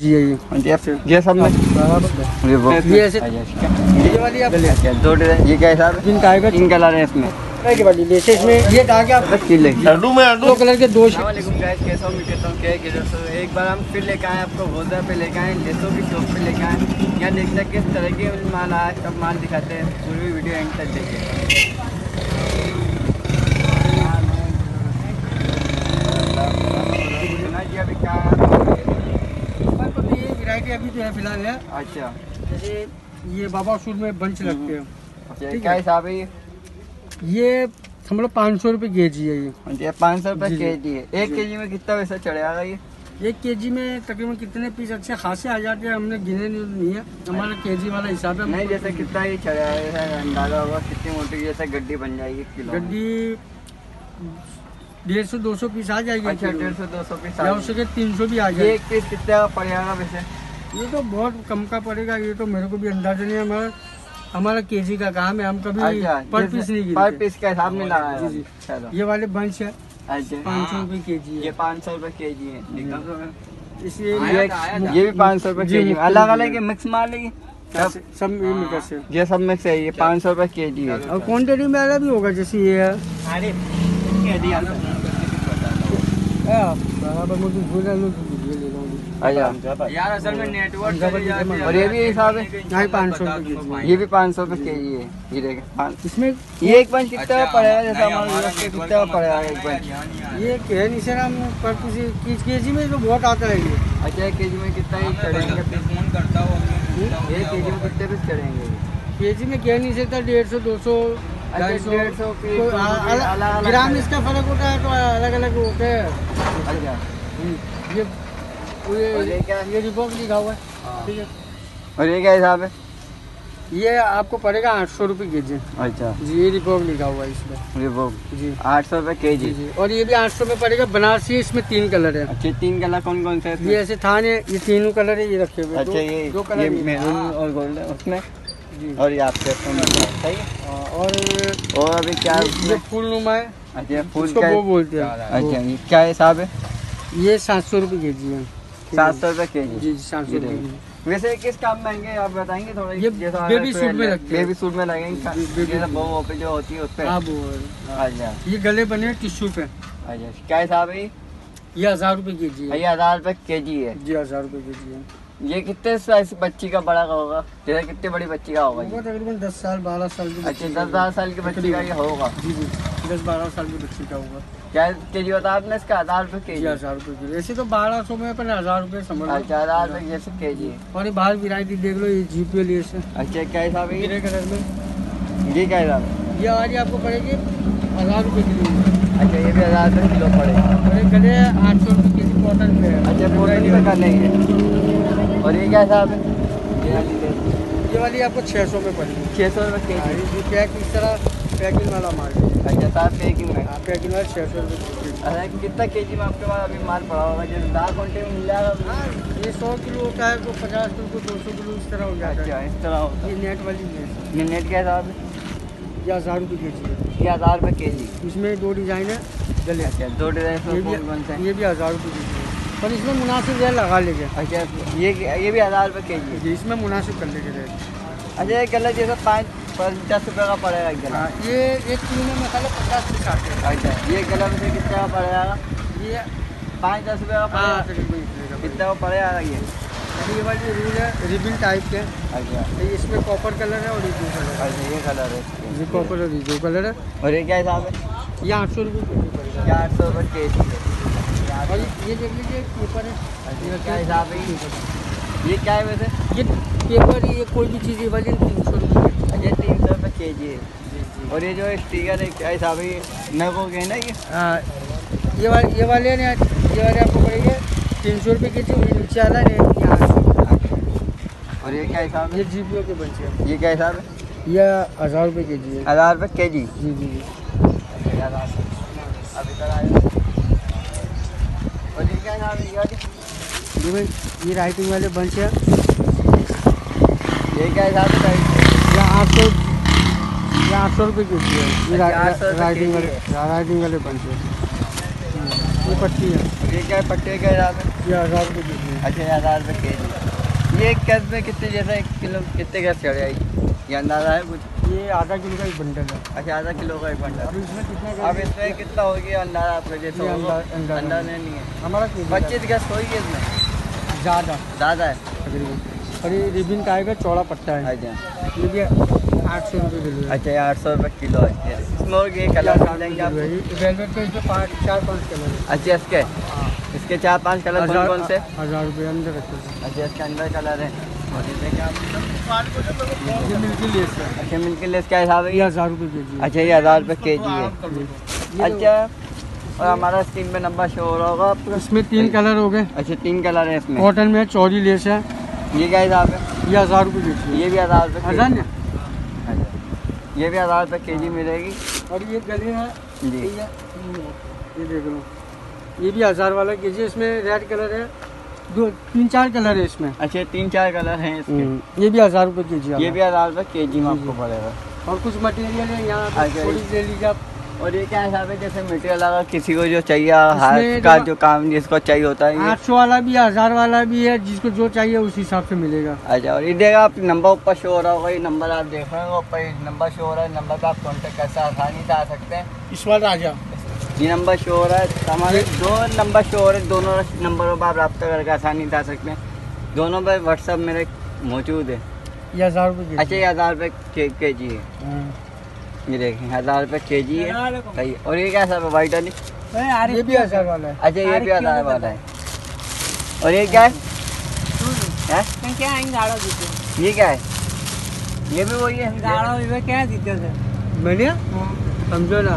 जी ये ये। ये सब में ये वो। ये ऐसे अच्छा, ये वाली आप दो ये क्या हिसाब है तीन टाइगर तीन कलर है इसमें। की वाली? लेसे इसमें। ये धागे आप बस किले दो कलर के दो वालेकुम गाइस कैसे हो? मैं कहता हूँ क्या कि दोस्तों एक बार हम फिर लेकर आए आपको होदा पे लेकर आए लेसो की शॉप पे लेकर आए। यहाँ देखते हैं किस तरह के माल आया सब माल दिखाते हैं। पूरी वीडियो एंड तक देखिए जी अभी क्या ये वैरायटी अभी जो है फ़िलहाल है। अच्छा। जैसे ये बाबा सूट में बंच लगते हैं। अच्छा क्या हिसाब है ये? ये समझ लो पाँच सौ रुपये के जी है ये। अच्छा पाँच सौ रुपये। के जी। है। एक के जी में कितना पैसा चढ़ेगा ये? एक के जी में तकरीबन कितने पीस अच्छे खासे आ जाते हैं हमने गिने नहीं है। हमारा के जी वाला हिसाब है। नहीं जैसे कितना ही चढ़ेगा जैसे अंदाज़ा होगा कितनी मोटी जैसे गड्डी बन जाएगी। गड्डी डेढ़ सौ दो सौ पीस आ जाएगी अच्छा डेढ़ सौ दो सौ पीस या उसके तीन सौ भी आ ये जाए एक पीस कितने का पड़ेगा वैसे? ये तो बहुत कम का पड़ेगा ये तो मेरे को भी अंदाज़ा नहीं है हमारा हमारा केजी का काम है हम कभी अच्छा पर पीस नहीं पर पीस का हिसाब नहीं लगाया जी, जी। ये वाले बंच है अच्छा। पाँच सौ रुपये के जी ये पाँच सौ रुपये के जी। है मैं। इसलिए ये भी पाँच सौ रुपये जी, के जी अलग अलग मिक्स है ये? सब सब ये मिक्स है। ये सब मिक्स है ये पाँच सौ रुपये के जी है। और क्वान्टिटी में अलग भी होगा जैसे ये हाँ, बराबर मुझे भूल है, लोग ले। अच्छा यार असल में नेटवर्क चली जाती है। और ये भी हिसाब है? पाँच सौ रुपये के जी ये भी पाँच सौ रुपये के जी है। ये देखे इसमें ये एक बंच कितना का पड़ेगा जैसे हमारा कितना का पड़ेगा एक बंच? ये कह नहीं सर हम पर किसी के जी में तो बहुत आता है ये अच्छा एक के जी में कितना ही चढ़ेंगे? फ़ोन करता हूँ एक के जी में कितने पीस चढ़ेंगे? के जी में कह नहीं सकता डेढ़ सौ दो सौ ढाई सौ ग्राम इसका फ़र्क होता है तो अलग अलग होते हैं ये और ये ये क्या रिबॉक लिखा हुआ है ठीक है और ये क्या हिसाब है ये आपको पड़ेगा आठ सौ रुपये के जी अच्छा जी ये रिबॉक लिखा हुआ है इसमें वो जी आठ सौ रुपये के जी जी और ये भी आठ सौ में पड़ेगा बनारसी इसमें तीन कलर है अच्छा तीन कलर कौन कौन से ये ऐसे थान है ये तीनों कलर है ये रखे हुए अच्छा दो- ये दो कलर ये- मेरून और गोल्ड है उसमें और ये आपके सही है? हाँ, और और अभी क्या ये फूल नुमा है। अच्छा फूल का वो बोलते हैं। अच्छा ये क्या हिसाब है? ये सात सौ रुपये के जी है। सात सौ रुपये के जी। जी सात सौ रुपये वैसे किस काम में आएँगे आप बताएँगे थोड़ा? ये जैसा बेबी सूट में लगते हैं। बेबी सूट में लगेंगे जैसे बो पे जो होती है उस पे। हाँ अच्छा। ये गले बने हैं टिश्यू पे। अच्छा क्या हिसाब है? ये? ये हज़ार रुपये के जी है। ये हज़ार रुपये के जी है। जी हज़ार रुपये के जी है। ये कितने साइज़ बच्ची का बड़ा का होगा? जैसे कितने बड़ी बच्ची का होगा ये? तकरीबन दस साल बारह साल की अच्छा दस बारह साल की बच्ची का ये होगा? जी जी। दस बारह साल की बच्ची का होगा। क्या के जी बता आपने इसका हज़ार रुपये के जी जी? हज़ार रुपये की। ऐसे तो बारह सौ में अपन हज़ार रुपये समझ अच्छा हज़ार रुपये जैसे के जी है। और ये बाहर वैरायटी देख लो ये जीप लिए से। अच्छा क्या हिसाब है ग्रे ये? कलर में। ये क्या हिसाब है? ये आ रही आपको पड़ेगी हज़ार रुपये किलो। अच्छा ये भी हज़ार रुपये किलो पड़ेगा और ये गले आठ सौ रुपये के जी कॉटन पे है। अच्छा में कर लेंगे। और ये क्या हिसाब है ये वाली ले। ये वाली आपको छः सौ में पड़ेगी छः सौ रुपये हाँ, के पैक इस तरह पैकिंग वाला माल है। अच्छा सात पैकिंग में। हाँ, पैकिंग वाला छः सौ रुपये जी अच्छा कितना के जी में आपके पास अभी माल पड़ा होगा? जैसे दाल क्वान्टी में मिल जाएगा? हाँ ये सौ किलो होता है तो पचास किलो दो सौ किलो इस तरह हो जाता अच्छा है इस तरह होता ये नेट वाली है। है ये नेट क्या हिसाब है ये हज़ार रुपये के जी है। ये हज़ार रुपये के जी इसमें दो डिज़ाइन है गले। अच्छा दो डिज़ाइन ये भी हैं? हज़ार रुपये के जी है। पर इसमें मुनासिब रेट लगा लीजिए। अच्छा ये ये भी हज़ार रुपये के जी। जी इसमें मुनासिब कर लीजिए। रेट अच्छा ये गला जैसे पाँच पचास रुपये का पड़ेगा एक गला हाँ ये एक किलो में मसाला पचास आते हैं। अच्छा ये गला में से कितना का पड़ेगा? ये पाँच दस रुपये का हाँ पड़ेगा का कितना का पड़ेगा ये? ये वाली रूल है रिबिन टाइप के। अच्छा। ये इसमें कॉपर कलर है और ये कलर है। अच्छा ये कलर है। ये कॉपर और ब्लू कलर है। और ये क्या हिसाब है? ये आठ सौ रुपये आठ सौ रुपये के जी है। और ये ये देख लीजिए पेपर है। अच्छा, क्या हिसाब है? ये? क्या है वैसे? ये पेपर ये कोई भी चीज़ वाली तीन सौ रुपये। अच्छा ये तीन सौ रुपये के जी है। और ये जो स्टीकर है क्या हिसाब है? नगो के ना ये? हाँ ये वाले ये वाले ने ये वाले आपको पड़ेंगे तीन सौ रुपये के जी नीचे वाला ये आठ सौ और ये क्या हिसाब है? ये जी पी ओ के बच्चे ये क्या हिसाब है? ये हज़ार रुपये के जी है। हज़ार रुपये के जी जी जी। जी अभी तक आए और ये है राइटिंग वाले बंच है। ये क्या हिसाब है? भाई? आठ सौ ये आठ सौ रुपये के जी है। ये अच्छा, 800 रुपये राइटिंग वाले राइटिंग वाले बंच है। ये पट्टी है। ये क्या है पट्टे के हिसाब में ये हज़ार रुपये के जी अच्छा ये हज़ार रुपये के जी ये कैस में कितने जैसा एक किलो कितने कैस चढ़ जाएगी? ये अंदाज़ा है कुछ ये आधा किलो का एक बंडल है। अच्छा आधा किलो का एक बंडल। अब इसमें कितने अब इसमें कितना हो गया अंदाज़ा आपका जैसे? अंदाज़ा नहीं है। हमारा पच्चीस गैस होगी इसमें ज़्यादा। ज़्यादा है। तकरीबन। और ये रिबिन का आएगा चौड़ा पट्टा है। अच्छा। ये भी आठ सौ रुपये किलो है। अच्छा ये आठ सौ रुपये किलो है। इसमें और ये कलर मिल जाएँगे आपको? वेलवेट के इसमें पाँच चार पाँच कलर है। अच्छा इसके? इसके चार पाँच कलर कौन कौन से? हज़ार रुपये अंदर हैं। अच्छा इसके अंदर कलर है। अच्छा मिल्की लेस क्या हिसाब है? ये हज़ार रुपये के जी। अच्छा ये हज़ार रुपये के जी है। अच्छा और हमारा स्क्रीन पे नंबर शो हो रहा होगा आपको? इसमें तीन कलर हो गए। अच्छा तीन कलर है इसमें। कॉटन में चौड़ी लेस है। ये क्या हिसाब है? ये हज़ार रुपये के जी। ये भी हज़ार रुपये हज़ार ना अच्छा ये भी हज़ार रुपये के जी मिलेगी। और ये गले है। जी। ये देख लो। ये भी हज़ार वाला के जी। इसमें रेड कलर है। दो तीन चार कलर है इसमें। अच्छा तीन चार कलर हैं इसके। ये भी हज़ार रुपये के जी ये भी हज़ार रुपये के जी में आपको पड़ेगा। और कुछ मटेरियल है यहाँ अच्छा, थोड़ी ले लीजिए आप। और ये क्या हिसाब है? जैसे मटेरियल अगर किसी को जो चाहिए हाथ का जो- काम जिसको चाहिए होता है आठ सौ वाला भी हज़ार वाला भी है जिसको जो चाहिए उस हिसाब से मिलेगा। अच्छा और ये देखा आप नंबर ऊपर शो हो रहा होगा ये नंबर आप देख रहे हो ऊपर नंबर शो हो रहा है नंबर पे आप कॉन्टेक्ट कैसे आसानी से आ सकते हैं? ईश्वर राजा। ये नंबर शो हो रहा है हमारे दो नंबर शो हो रहे हैं दोनों नंबरों पर आप रब्ता करके आसानी से आ सकते हैं। दोनों पर व्हाट्सअप मेरे मौजूद है। ये हज़ार रुपये अच्छा ये हज़ार रुपये के, के जी है। हाँ। ये देखें हज़ार रुपये के जी है। सही और ये क्या सब वाइट वाली? ये भी हज़ार वाला है। अच्छा ये भी हज़ार वाला है। और ये क्या है? ये क्या है? ये भी वही है। मैंने? समझो ना।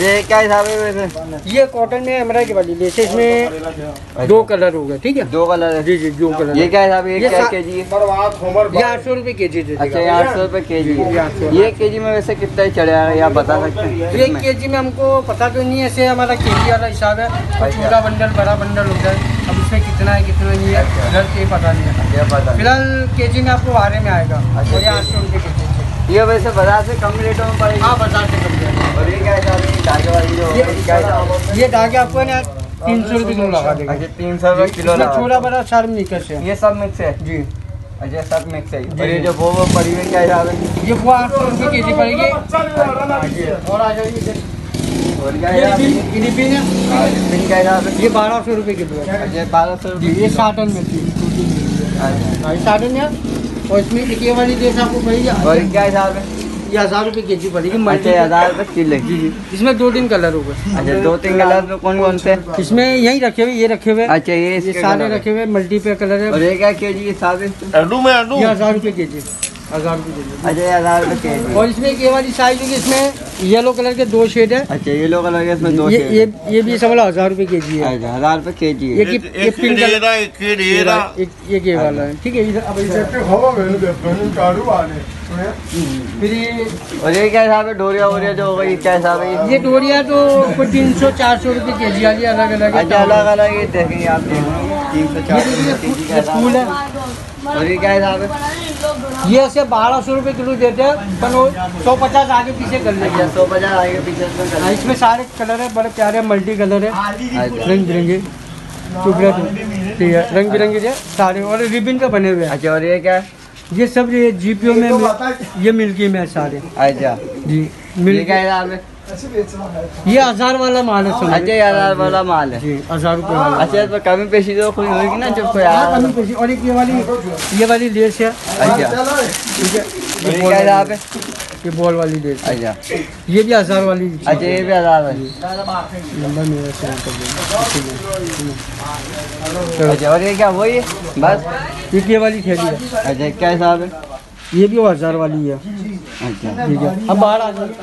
ये क्या हिसाब है वैसे? ये कॉटन में एमराइड वाली है इसमें दो कलर हो गए ठीक है? दो कलर है। जी जी दो कलर ये क्या हिसाब है? ये ये क्या सा- के जी है ये आठ सौ रुपये के जी अच्छा ये आठ सौ रुपये के जी ये है ये के जी में वैसे कितना ही चढ़ेगा ये आप बता सकते हैं? इसमें? के जी में हमको पता तो नहीं है ऐसे हमारा के जी वाला हिसाब है। अच्छा। छोटा बंडल बड़ा बंडल होता है। अब उसमें कितना है कितना नहीं है अच्छा। के पता नहीं है। ये। फ़िलहाल के जी में आपको बारह में आएगा। अच्छा, ये आठ सौ रुपये के जी है। ये वैसे बाज़ार से कम रेटों में पड़ेगी हाँ बाज़ार से कम और ये क्या है धागे वाली जो ये है? ये धागे आपको ना तीन सौ रुपये किलो लगा देगा। अच्छा तीन सौ रुपये किलो लगा। छोटा बड़ा सार निकल है ये सब मिक्स है? जी। अच्छा सब मिक्स है। और ये जो। वो वो पड़ी हुई क्या हिसाब है ये वो आठ सौ रुपये के जी पड़ेगी और आ जाइए ये है। ये बारह सौ रुपये किलो है। अच्छा बारह सौ ये साटन में थी। है। अच्छा। हाँ, साटन है। और इसमें वाली ड्रेस आपको पड़ेगी और ये क्या हिसाब है ये हज़ार रुपये के जी पड़ेगी अच्छा हज़ार रुपये किलो। जी जी। इसमें दो तीन कलर होगा। अच्छा दो तीन कलर में कौन कौन से? इसमें यही रखे हुए ये रखे हुए। अच्छा ये सारे रखे हुए मल्टीपे कलर है। और है ये क्या के जी है? में ये हज़ार रुपये के जी हज़ार रुपये अच्छा हज़ार रुपये के जी। और इसमें ये वाली साइज़ होगी इसमें येलो कलर के दो शेड है। अच्छा ये लो कलर के इसमें दो ये ये ये भी समझ लो हज़ार रुपये के जी है। अच्छा हज़ार रुपये के जी ये है ये पिंक कलर एक ये डेरा वाला- एक एक ये वाला है। ठीक है इधर अब इधर। फिर और ये क्या हिसाब है? डोरिया वोरिया जो होगा ये क्या हिसाब है? ये ये डोरिया तो तीन सौ चार सौ रुपये के जी वाली अलग अलग अच्छा अलग अलग ये देखेंगे आप तीन सौ चार सौ देखिए, के जी का ये फूल है। और ये क्या हिसाब है? ये ऐसे बारह सौ रुपये किलो देते हैं पर वो सौ पचास आगे पीछे कर अच्छा लेंगे सौ पचास आगे पीछे इसमें हाँ, इसमें सारे कलर है बड़े प्यारे मल्टी कलर है। अच्छा रंग बिरंगे टुकड़े ठीक है रंग बिरंगे है, सारे और रिबिन का बने हुए हैं। अच्छा और ये क्या है? ये सब ये जीपीओ में ये मिल्की में है सारे। अच्छा। जी ये मिल क्या हिसाब है? ये हज़ार वाला माल है अच्छा ये हज़ार वाला माल है। जी हज़ार रुपये वाला अच्छा पर कमी पेशी तो कोई होगी ना जब कोई हाँ, आया। कमी पेशी। और एक ये वाली। ये वाली लेस है। अच्छा। ठीक है। ये क्या हिसाब है? ये बॉल वाली लेस अच्छा। ये भी हज़ार वाली अच्छा ये भी हज़ार है। नंबर मेरा सेंड कर देना। अच्छा और ये क्या वही है बस। एक ये वाली थैली है। अच्छा क्या हिसाब है? ये भी हज़ार वाली है। अच्छा। ठीक है। अब बाहर आ जाइए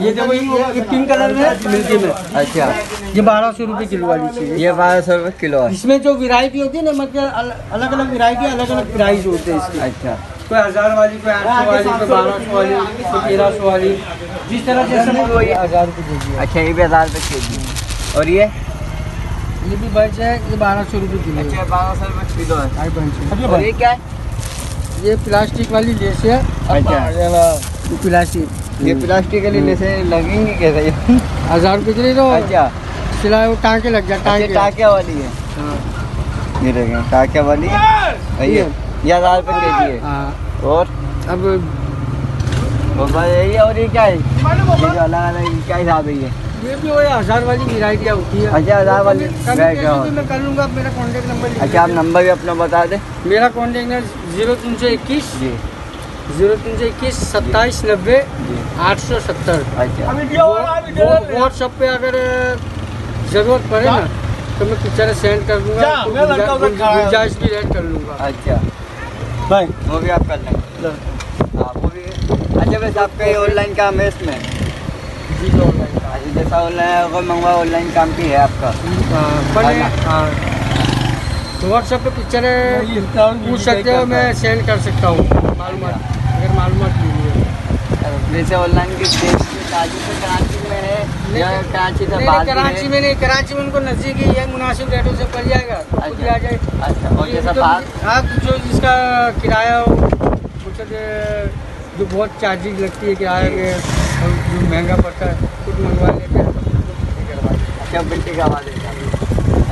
ये देखो ये ये पिंक कलर में है, में। अच्छा। ये बारह सौ रुपये किलो वाली चाहिए ये बारह सौ रुपये किलो है। इसमें जो वैरायटी होती है ना मतलब अलग अलग वैरायटी अलग अलग प्राइस होते हैं इसके। अच्छा। कोई हज़ार वाली कोई आठ सौ वाली कोई बारह सौ वाली कोई तेरह सौ वाली। जिस तरह जैसे भी वही हज़ार रुपये के जी। अच्छा ये भी हज़ार रुपये के जी। और ये? ये भी बच है ये बारह सौ रुपये किलो है। अच्छा बारह सौ रुपये किलो है। बंच और ये क्या है? ये प्लास्टिक वाली लेस है। अच्छा। प्लास्टिक ये प्लास्टिक के लिए जैसे लगेंगे कैसे? हज़ार रुपये की तो अच्छा। सिलाई वो टाँके लग जाए अच्छा टाँके। टाकिया वाली है। हाँ। ये देखें टाकिया वाली है। ये ये हज़ार रुपये के जी है। हाँ। और? अब यही और ये क्या है? ये जो अलग अलग क्या हिसाब है ये? ये भी वही हज़ार वाली वेराइटियाँ होती है। अच्छा, हज़ार वाली मैं कर लूँगा मेरा कॉन्टेक्ट नंबर अच्छा आप नंबर भी अपना बता दें। मेरा कॉन्टेक्ट नंबर ज़ीरो तीन सौ इक्कीस। जी। ज़ीरो तीन सौ इक्कीस सत्ताईस नब्बे आठ सौ सत्तर। अच्छा व्हाट्सएप पे अगर ज़रूरत पड़े ना तो मैं पिक्चर सेंड कर दूँगा तो है। गुंजाइश भी रेड कर लूँगा। अच्छा भाई। वो भी आप कर लेंगे हाँ वो भी। अच्छा वैसे आपका ये ऑनलाइन काम है इसमें? जी तो ऑनलाइन अच्छा जैसा ऑनलाइन अगर मंगवा ऑनलाइन काम भी है आपका? हाँ तो व्हाट्सएप पे पिक्चर पूछ सकते हो मैं सेंड कर सकता हूँ। मालूम अगर मालूम जैसे ऑनलाइन की से कराची में है या कराची से बाहर कराची में नहीं कराची में उनको नज़दीक ही है मुनासिब रेटों से पड़ जाएगा तो खुद आ जाए। अच्छा और ये जैसा तो आप जो जिसका किराया मतलब जो बहुत चार्जिंग लगती है किराया के और जो महँगा पड़ता है खुद मंगवा लेते हैं तो खुद करवा देते हैं। अच्छा का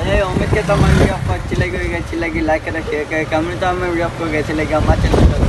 अरे उम्मीद करता हूँ वीडियो आपको अच्छी लगी होगी अच्छी लगी लाइक करें शेयर करें कमेंट में वीडियो आपको कैसी लगी हमारे चैनल को